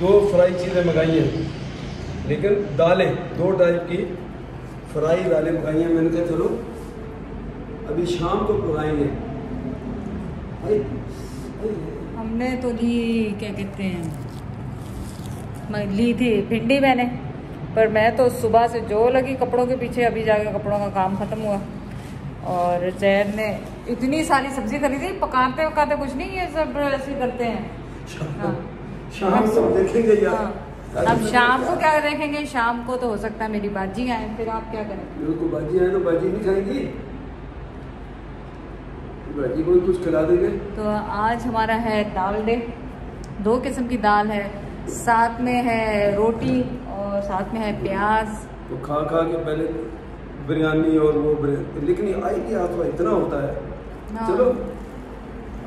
दो फ्राई चीज़ें मंगाई हैं लेकिन दालें दो टाइप की फ्राई दालें मंगाई हैं। मैंने कहा चलो अभी शाम को पकाएँगे हमने तो ली क्या कहते हैं ली थी भिंडी मैंने पर मैं तो सुबह से जो लगी कपड़ों के पीछे अभी जाके कपड़ों का काम खत्म हुआ। और जैन ने इतनी सारी सब्ज़ी खरीदी पकाते पकाते कुछ नहीं ये सब ऐसे करते हैं। हाँ। शाम को देखेंगे यार। हाँ। अब शाम को क्या देखेंगे? शाम को तो हो सकता है मेरी बाजी आए फिर आप क्या करेंगे को बाजी है तो बाजी नहीं खाएँगी। बाजी को कुछ खिला देंगे। तो आज हमारा है दाल डे। दो किस्म की दाल है। साथ में है रोटी और साथ में है प्याज। तो खा खा के पहले बिरयानी और वो लेकिन की हाथ इतना होता है। हाँ। चलो।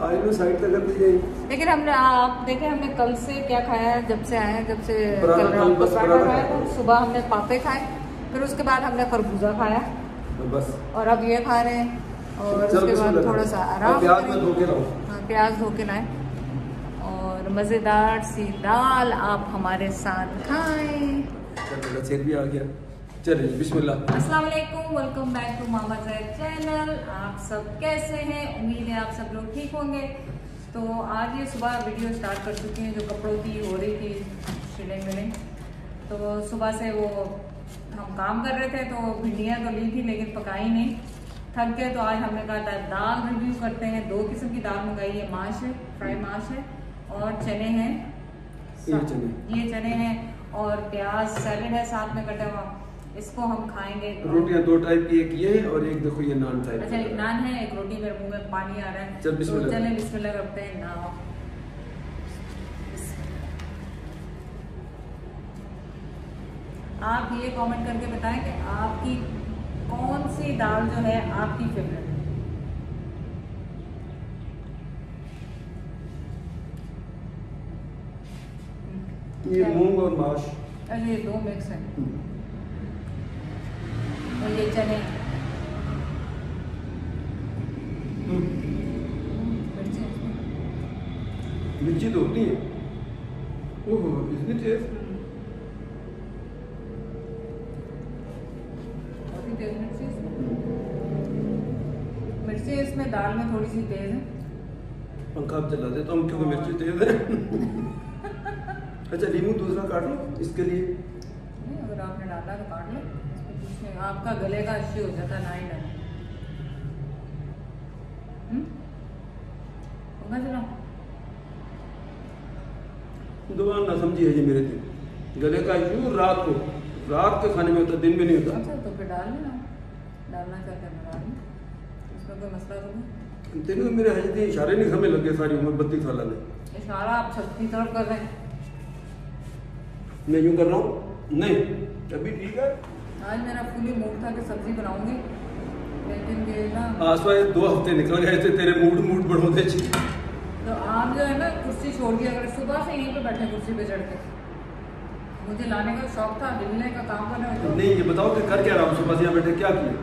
आज में साइड तक कर दी जाएगी। लेकिन हमने आप देखे हमने कल से क्या खाया है जब से आए हैं जब से कल रात को पराठा खाया। तो सुबह हमने पापे खाए फिर उसके बाद हमने खरबूजा खाया। तो बस। और अब ये खा रहे हैं और उसके बाद थोड़ा सा आराम प्याज धो के लाओ हाँ प्याज धो के लाए। और मज़ेदार सी दाल आप हमारे साथ खाएँ। चल भी आ गया। चलिए बिस्मिल्लाह। अस्सलाम वालेकुम वेलकम बैक टू मामा जैद चैनल आप सब कैसे हैं? उम्मीद है आप सब लोग ठीक होंगे। तो आज ये सुबह वीडियो स्टार्ट कर चुके हैं जो कपड़ों की हो रही थी शिलिंग विलिंग तो सुबह से वो हम काम कर रहे थे तो भिंडियाँ तो ली थी लेकिन पकाई नहीं। थक गए तो आज हमने कहा था दाल रिव्यू करते हैं। दो किस्म की दाल मंगाई है माश है फ्राई माश है और चने हैं। ये चने। ये चने हैं और प्याज सैलेड है साथ में कटा हुआ। इसको हम खाएँगे। रोटियाँ दो टाइप की एक ये है और एक देखो ये नान टाइप अच्छा एक नान है एक रोटी मेरे मुँह में पानी आ रहा है। चल, बिस्मिल्लाह। तो चले बिस्मिल्लाह करते हैं ना आप ये कमेंट करके बताएँ कि आपकी कौन सी दाल जो है आपकी फेवरेट है? ये मूंग और माश ये दो मिक्स है। और ये चने मिर्ची तो होती है। ओहो इतनी तेज बहुत तेज मिर्ची इसमें। मिर्ची इसमें दाल में थोड़ी सी तेज है। पंखा अब चला देता हूँ क्योंकि मिर्ची तेज है। अच्छा लीमू दूसरा काट लो इसके लिए नहीं, अगर आपने डाला तो काट लो इसमें कुछ नहीं आपका गले का इश्यू हो जाता ना ही हम्म? दुकान ना समझी है जी मेरे दिन गले का इशू रात को। रात के खाने में होता दिन में नहीं होता। अच्छा तो फिर डाल लेना। डालना हैं तो डाल? इसमें कोई मसला तो नहीं? तेरे को मेरे हज़रत इशारे नहीं समझ लग सारी उम्र बत्तीस साल में इशारा आप छत की तरफ़ कर रहे हैं। मैं यूँ कर रहा हूँ? नहीं। अभी ठीक है। आज मेरा फुली मूड था कि सब्ज़ी बनाऊँगी। लेकिन ये ना आसपास ये दो हफ़्ते निकल गए थे तेरे मूड मूड बढ़ोते तो आप जो है ना कुर्सी छोड़ दिया अगर सुबह से यहीं पे बैठे कुर्सी पे चढ़ के। मुझे लाने का शौक था मिलने का काम करने का नहीं ये बताओ कि कर क्या रहा हूँ सुबह से यहाँ बैठे क्या किया?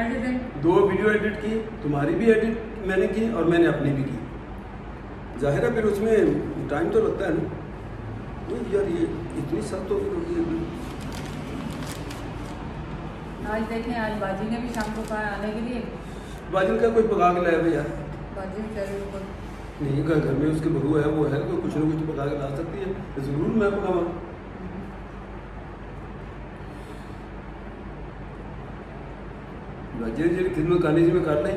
एडिटिंग दो वीडियो एडिट की तुम्हारी भी एडिट मैंने की और मैंने अपनी भी की। ज़ाहिर है फिर उसमें टाइम तो लगता है ना। यार ये इतनी सख्त हो गई होती है। आज देखें आज बाजी ने भी शाम को कहा आने के लिए। बाजिल का कोई पका के लाया को नहीं घर घर में उसके बहू है वो है कोई कुछ ना कुछ तो पका के ला सकती है। ज़रूर मैं पकावा बाजी जी खिदमत करनी जी में कर लें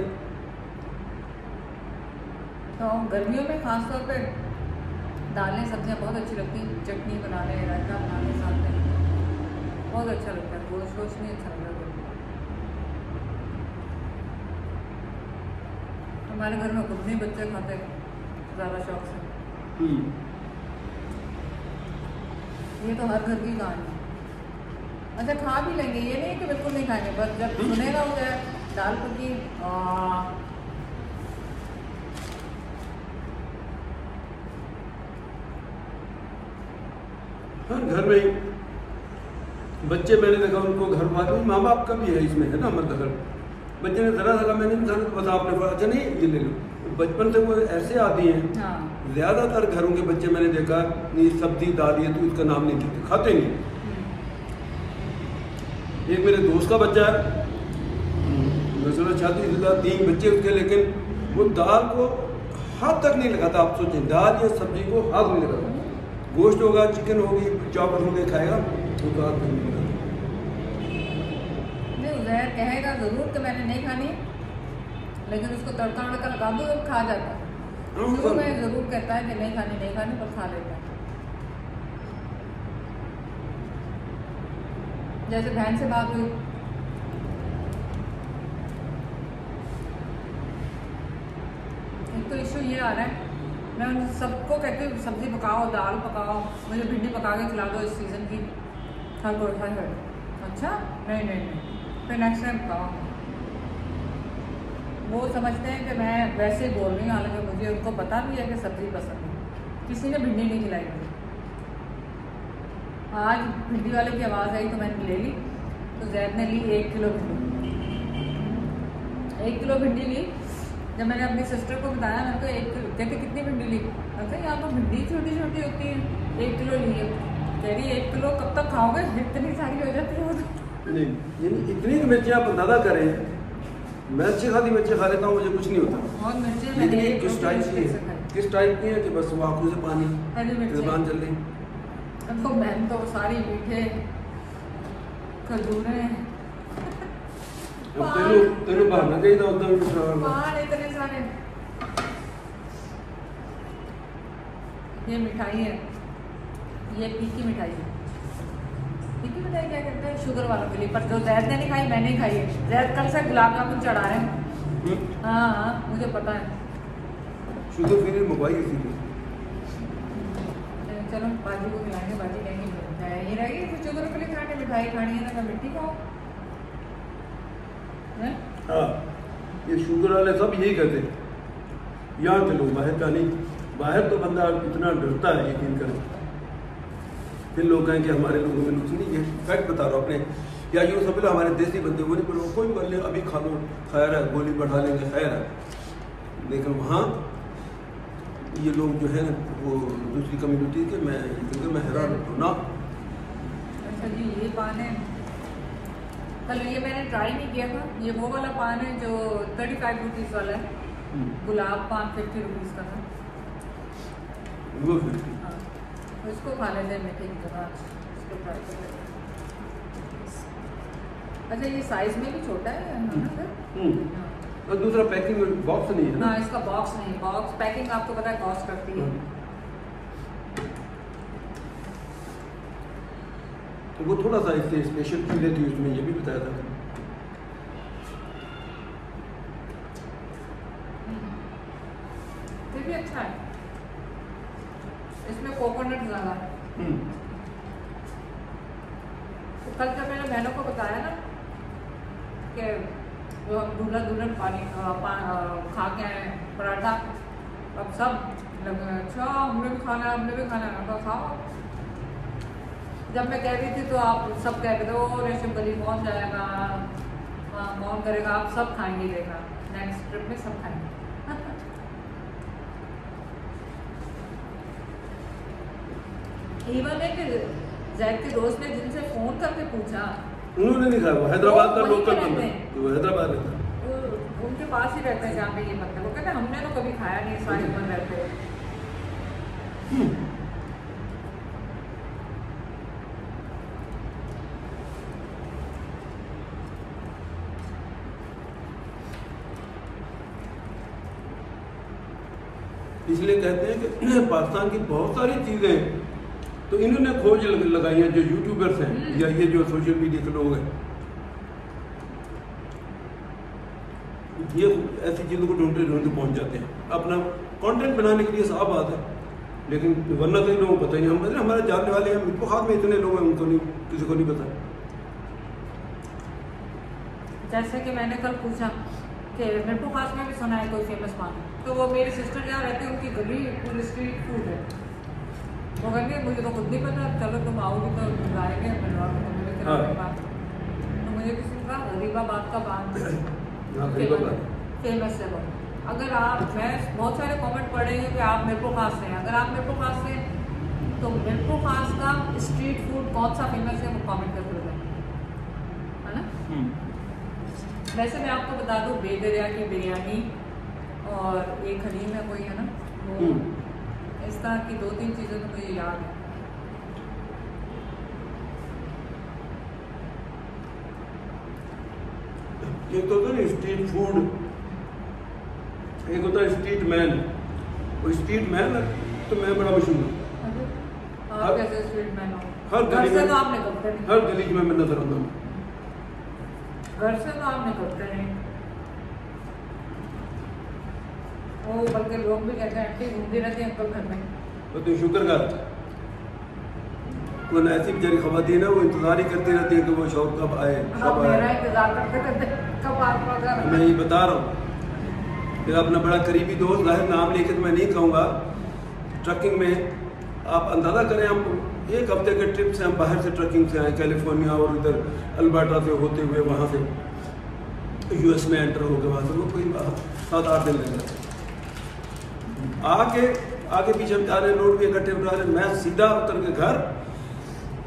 तो गर्मियों में खास तौर पे दालें सब्ज़ियाँ बहुत अच्छी लगती हैं। चटनी बना लें रायता बना लें साथ में। बहुत अच्छा लगता है गोश्त वोश्त नहीं अच्छा लगता गर्मियों में। हमारे घर में खुद नहीं बच्चे खाते ज़्यादा शौक से। हम्म। ये तो हर घर की कहानी है। अच्छा खा भी लेंगे ये नहीं कि बिल्कुल नहीं खाएँगे बस जब सुनेगा हो जाए दाल पकी आ, हाँ घर में बच्चे मैंने देखा उनको घर नहीं माँ बाप का भी है इसमें है ना मत दखल बच्चे ने जरा सा मैंने नहीं तो बस आपने अच्छा नहीं ये ले लो। बचपन से वो ऐसे आती हैं हाँ। ज़्यादातर घरों के बच्चे मैंने देखा ये सब्ज़ी दाल ये तो इसका नाम नहीं देते खाते नहीं। हम्म। एक मेरे दोस्त का बच्चा है। वैसे शादी शुदा तीन बच्चे उसके लेकिन वो दाल को हाथ तक नहीं लगाता आप सोचें दाल या सब्ज़ी को हाथ नहीं लगाता। गोश्त होगा चिकन होगी चावल होगे खाएगा वो तो हाथ नहीं लगाता। उजैर कहेगा ज़रूर कि मैंने नहीं खानी। लेकिन उसको तड़का वड़का लगा दो तो खा जाता। है शुरू मतलब- में ज़रूर कहता है कि नहीं खानी नहीं खानी पर खा लेता। है जैसे बहन से बात हुई। एक तो इशू ये आ रहा है। मैं उन सबको कहती हूँ सब्ज़ी पकाओ दाल पकाओ मुझे भिंडी पका के खिला दो इस सीज़न की। हर हर हर। अच्छा? नहीं नहीं नहीं। टाइम पकाओ वो समझते हैं कि मैं वैसे बोल रही हूँ, हालाँकि मुझे उनको पता भी है कि सब्ज़ी पसंद है। किसी ने भिंडी नहीं खिलाई मुझे आज भिंडी वाले की आवाज़ आई तो मैंने ले ली तो जैद ने ली एक किलो भिंडी। एक किलो भिंडी ली। जब मैंने अपनी सिस्टर को बताया, मैंने कहा, एक किलो, कहते कितनी भिंडी ली? मैंने कहा, यहाँ तो भिंडी छोटी छोटी होती है, एक किलो ली है। कह रही, एक किलो कब तक खाओगे? इतनी सारी हो जाती है तो नहीं यानी इतनी मिर्ची आप अंदाज़ा करें। मैं अच्छी खाती मिर्ची खा लेता हूँ मुझे कुछ नहीं होता। मिर्ची लेकिन ये किस टाइप की है? किस टाइप की है कि बस वो आँखों से पानी जबान चल रही? तो बहन तो सारी मीठे खजूरे अब तेनू तेनू बहाना चाहिए पहाड़ इतने सारे। ये मिठाई है। ये फीकी मिठाई है। फीकी मिठाई क्या कहते हैं? शुगर वालों के लिए। पर जो जैद ने नहीं खाई मैंने खाई है। जैद कल से गुलाब जामुन चढ़ा रहे हैं। हम्म, हाँ हाँ मुझे पता है। शुगर फ्री मंगवाई चलो बाजी को खिलाएँगे बाजी मिठाई यही रहेगी फिर शुगर के लिए खाने मिठाई खानी है ना तो मिट्टी खाओ हैं? ये शुगर वाले सब यही करते हैं। यहाँ लोग बाहर का नहीं। बाहर तो बंदा इतना डरता है यकीन करें। फिर लोग कहें कि हमारे लोगों में नुकसान नहीं है। फैक्ट बता रहा हूँ अपने। या यूँ समझ लो हमारे देसी बंदे वो नहीं पर कोई बोल ले अभी खा लो खैर है गोली बढ़ा लेंगे खैर है। लेकिन वहाँ ये लोग जो है ना वो दूसरी कम्युनिटी के मैं क्योंकि मैं हैरान हूँ ना? अच्छा जी ये पान है। कल ये मैंने ट्राई नहीं किया था। ये वो वाला पान है जो थर्टी फाइव रुपीज़ वाला है। गुलाब पान फिफ्टी रुपीज़ का था। इसको खा लेते हैं मीठे की तरह इसको ट्राई कर अच्छा ये साइज़ में भी छोटा है है ना सर? हम्म। हाँ। और दूसरा पैकिंग बॉक्स नहीं है ना? ना इसका बॉक्स नहीं बॉक्स पैकिंग आपको पता है कॉस्ट करती है। तो वो थोड़ा सा इससे स्पेशल चीज़ें थी उसमें ये भी बताया था। फिर भी अच्छा है इसमें कोकोनट ज़्यादा है हम्म। तो कल जब मैंने बहनों को बताया ना कि जो हम दूल्हा दुल्हन पानी अ, पा, खा के आए पराठा अब सब लगे अच्छा हमने भी खाना है हमने भी खाना है। मैं खाओ। जब मैं कह रही थी तो आप सब कह रहे थे ओ रेशम गली कौन जाएगा? हाँ कौन करेगा? आप सब खाएँगे देखना नेक्स्ट ट्रिप में सब खाएँगे। इवन है कि जैद के दोस्त ने जिनसे फ़ोन करके पूछा। उन्होंने नहीं खाया वो हैदराबाद का लोकल बंदा तो वो हैदराबाद रहता है। वो उनके पास ही रहते हैं जहाँ पे ये बनता वो कहते हमने तो कभी खाया नहीं सारी उम्र रहते इसलिए कहते हैं कि पाकिस्तान की बहुत सारी चीज़ें तो इन्होंने खोज लगाई हैं जो यूट्यूबर्स हैं हम्म। या ये जो सोशल मीडिया के लोग हैं। ये ऐसी चीज़ों को ढूंढते ढूंढते पहुँच जाते हैं। अपना कंटेंट बनाने के लिए साफ़ बात है। लेकिन वरना कई लोगों को पता ही नहीं हम मतलब हमारे जानने वाले हैं मिर्पो खास में इतने लोग हैं उनको नहीं किसी को नहीं पता। जैसे कि मैंने कल पूछा कि मिट्टू खास में भी सुना है कोई फ़ेमस पान तो वो मेरी सिस्टर जहाँ रहती है उनकी गली पूरी स्ट्रीट फ़ूड है। वो कहती मुझे तो खुद नहीं पता चलो तुम आओगी तो लाएँगे तो मुझे हाँ। तो मुझे किसी कहा गरीबाबाद का पान हाँ, फ़ेमस है वो। अगर आप मैं बहुत सारे कमेंट पढ़ रही कि आप मेरे को खास हैं। अगर आप मेरे को खास हैं तो मेरे को खास का स्ट्रीट फ़ूड कौन सा फ़ेमस है वो कमेंट करके बताएँ है ना? हम्म। वैसे मैं आपको बता दूँ बेदरिया की बिरयानी और एक हलीम है कोई है ना वो हम्म। इस तरह की दो तीन चीज़ें तो मुझे याद है। एक तो होता स्ट्रीट फ़ूड एक होता है स्ट्रीट मैन वो स्ट्रीट मैन तो मैं बड़ा मशहूर हूँ। हर- कैसे स्ट्रीट मैन हो? हर गली में तो हर गली में मैं नज़र आता हूँ घर से तो आपने करते नहीं वो बल्कि लोग भी कहते हैं आंटी घूमती रहती है अंकल घर में। तो तू शुक्र कर। वरना ऐसी बेचारी खवातीन है वो इंतज़ार ही करती रहती है कि वो शौक कब आए आप कब मेरा आए। इंतज़ार करते करते कब आपका घर मैं ये बता रहा हूँ। मेरा अपना बड़ा करीबी दोस्त ज़ाहिर नाम लेके तो मैं नहीं कहूँगा। ट्रकिंग में आप अंदाज़ा करें हम एक हफ़्ते के ट्रिप से हम बाहर से ट्रकिंग से आए कैलिफ़ोर्निया और इधर अल्बर्टा से होते हुए वहाँ से। यूएस में एंटर हो गए वहाँ से वो कोई सात आठ दिन लग गए आके आगे पीछे हम जा रहे रोड पे इकट्ठे उठा रहे मैं सीधा उतर के घर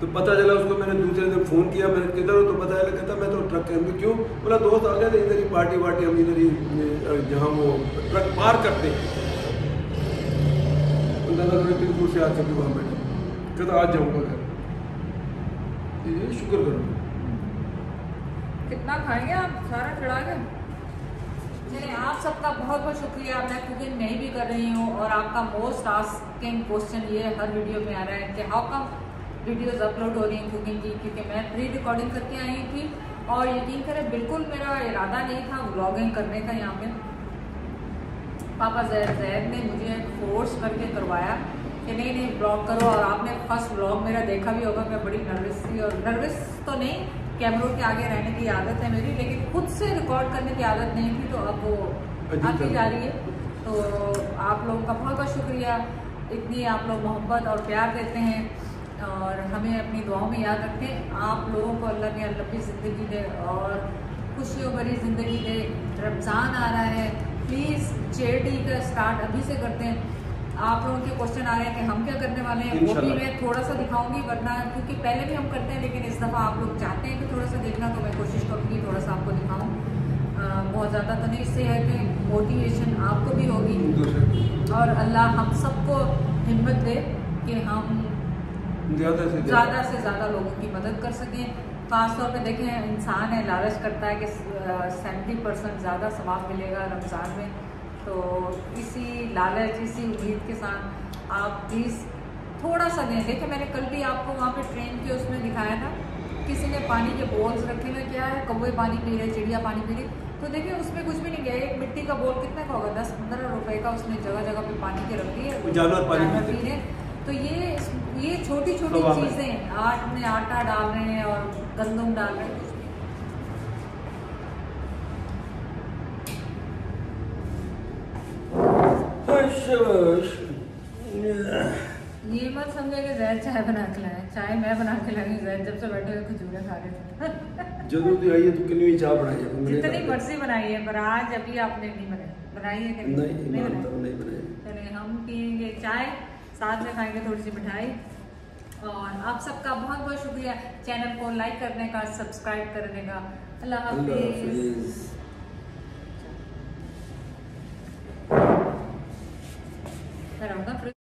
तो पता चला उसको मैंने दूसरे दिन फ़ोन किया, मैंने किधर हो? तो पता चला, कहता, मैं तो ट्रक के अंदर क्यों? बोला, दोस्त, आ गए थे इधर ही पार्टी वार्टी हम इधर ही जहाँ वो ट्रक पार करते दूर से आ चुके वहाँ बैठे। कहता, आज जाऊँगा घर। शुक्र करो। कितना खाएँगे आप? सारा चढ़ा के? आप सबका बहुत बहुत शुक्रिया। मैं कुकिंग नहीं भी कर रही हूँ और आपका मोस्ट आस्किंग क्वेश्चन ये हर वीडियो में आ रहा है कि हाउ कम वीडियोस अपलोड हो रही हैं कुकिंग की क्योंकि मैं प्री रिकॉर्डिंग करके आई थी और यकीन करें, बिल्कुल मेरा इरादा नहीं था व्लॉगिंग करने का यहाँ पे। पापा जैद जैद ने मुझे फोर्स करके करवाया कि नहीं नहीं ब्लॉग करो और आपने फ़र्स्ट ब्लॉग मेरा देखा भी होगा। मैं बड़ी नर्वस थी और नर्वस तो नहीं कैमरों के आगे रहने की आदत है मेरी लेकिन खुद से रिकॉर्ड करने की आदत नहीं थी तो अब वो आती जा रही है। तो आप लोगों का बहुत बहुत शुक्रिया। इतनी आप लोग मोहब्बत और प्यार देते हैं और हमें अपनी दुआओं में याद रखें आप लोगों को अल्लाह ने लंबी ज़िंदगी दे और खुशियों भरी ज़िंदगी दे। रमज़ान आ रहा है। प्लीज़ चैरिटी का स्टार्ट अभी से करते हैं। आप लोगों के क्वेश्चन आ रहे हैं कि हम क्या करने वाले हैं वो भी मैं थोड़ा सा दिखाऊँगी वरना क्योंकि पहले भी हम करते हैं लेकिन इस दफ़ा आप लोग चाहते हैं कि थोड़ा सा देखना तो मैं कोशिश करूँगी थोड़ा सा आपको दिखाऊँ। बहुत ज़्यादा तो नहीं इससे है कि मोटिवेशन आपको भी होगी। और अल्लाह हम सबको हिम्मत दे कि हम ज़्यादा से ज़्यादा। लोगों की मदद कर सकें। खासतौर पर देखें इंसान है लालच करता है कि सेवेंटी परसेंट ज़्यादा सवाब मिलेगा रमज़ान में। तो इसी लालच इसी उम्मीद के साथ आप प्लीज़ थोड़ा सा दें। देखें मैंने कल भी आपको वहाँ पे ट्रेन के उसमें दिखाया था। किसी ने पानी के बोल्स रखे हुए क्या है? कौवे पानी पी रहे चिड़िया पानी पी रही। तो देखिए उसमें कुछ भी नहीं गया। एक मिट्टी का बोल कितने का होगा? दस पंद्रह रुपए का उसने जगह जगह पे पानी के रख दिए। जानवर पानी पी रहे। तो ये ये छोटी छोटी चीज़ें आट में आटा डाल रहे हैं और गंदम डाल रहे हैं। ये मत समझे कि जैद चाय बना के लाए चाय मैं बना के लाई जैद जब से बैठे हुए खजूरें खा रहे थे ਜਦੋਂ ਦੀ ਆਈ ਹੈ ਤੂੰ ਕਿੰਨੀ ਚਾਹ ਬਣਾਈ ਹੈ ਤੂੰ जितनी मर्जी बनाई है पर आज अभी आपने नहीं बनाई बनाई है कभी नहीं नहीं मानता बनाई हूँ, नहीं बनाई चलिए हम पियेंगे चाय साथ में खाएंगे थोड़ी सी मिठाई और आप सबका बहुत बहुत शुक्रिया चैनल को लाइक करने का सब्सक्राइब करने का अल्लाह अल्लाह हाफिज हाफिज़